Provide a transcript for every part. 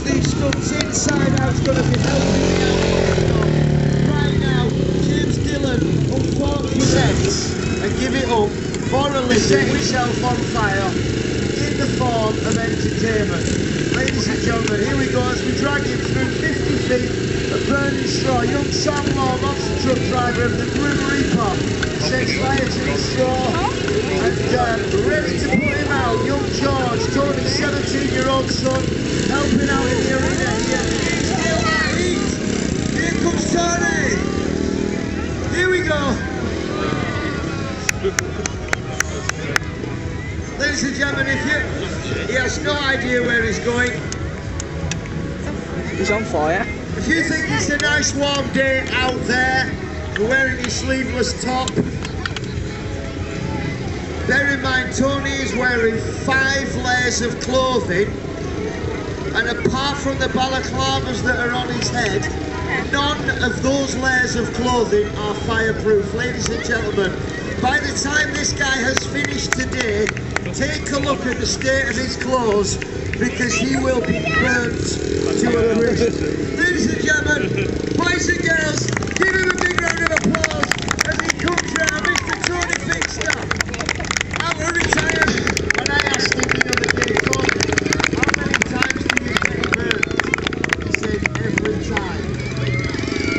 these stunts inside out. He's going to be helping. Right now, James Dillon, unfortunately, and give it up list, set himself on fire in the form of entertainment. Ladies and gentlemen, here we go as we drag him through 50 feet of burning straw. Young Sam Law, monster truck driver of the Grim Reaper, sets fire to the straw and uh, 17 year old son helping out in the arena here. Here comes Sonny. Here we go. Ladies and gentlemen, if you, he has no idea where he's going. He's on fire. If you think it's a nice warm day out there, you're wearing your sleeveless top, Bear in mind, Tony is wearing five layers of clothing, and apart from the balaclavas that are on his head, none of those layers of clothing are fireproof. Ladies and gentlemen, by the time this guy has finished today, take a look at the state of his clothes because he will be burnt to a crisp. Ladies and gentlemen, boys and girls, give him a big round of applause as he comes round, Mr. Tony Fixter. I'm retired. When I asked him the other day, Tony, how many times do you get burnt? He said, every time.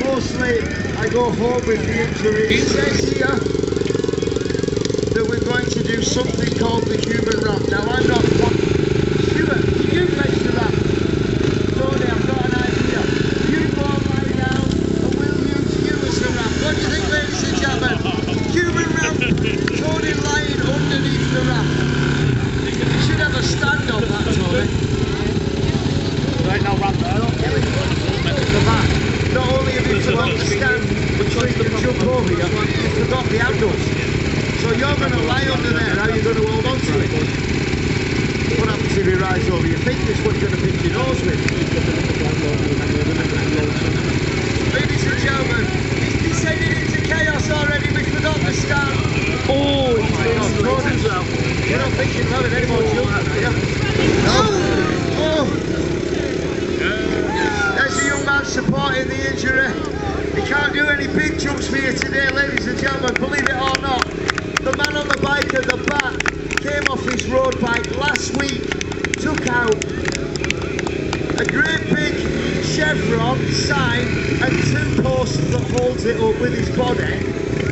Mostly, I go home with injury. He says here that we're going to do something called the human ramp. Now, I'm not one. Stuart, can you fetch the ramp? Tony, I've got an idea. You go and lie down, and we'll use you as the ramp. What do you think, ladies and gentlemen? Human ramp, Tony lying underneath the ramp. You should have a stand on that, Tony. Right now, ramp there. The back. Not only have you forgot the stand, but so you jump over you, you forgot the handles. So you're going to lie under there, how are you going to hold on to it? What happens if he rides over your feet? This one's going to pinch your nose with. Ladies and gentlemen, he's descended into chaos already. We forgot the stand. Oh, he's Oh, doing Gordon's out. You're not thinking of having any more children, are you? No. Oh. There's a young man supporting the injury. He can't do any big jumps for you today, ladies and gentlemen, believe it or not. The man on the bike at the back came off his road bike last week, took out a great big chevron sign and two posts that holds it up with his body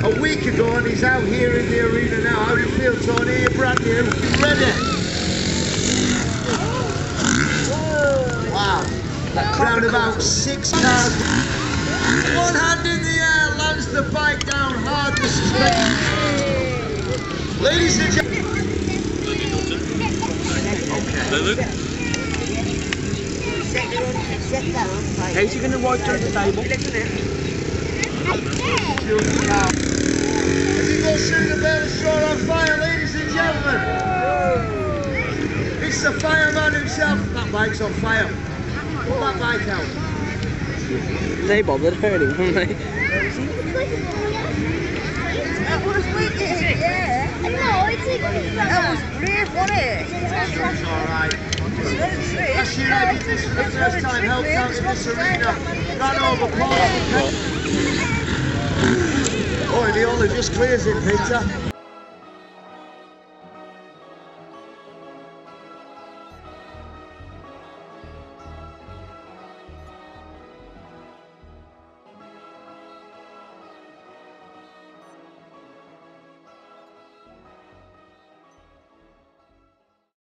a week ago and he's out here in the arena now. How do you feel, Tony? You're brand new. You ready? Wow. Round about six cars. One hand in the bike down hard, the suspension. Ladies and gentlemen. Okay. How's he going to ride through the table? As he goes through the bale of straw on fire, ladies and gentlemen. It's the fireman himself. That bike's on fire. Pull that bike out. They bothered hurting him, mate. That was wicked, yeah. No, it's that was brave, wasn't it? Alright. This the first time, over Paul. Oh, and he only just clears it, Peter.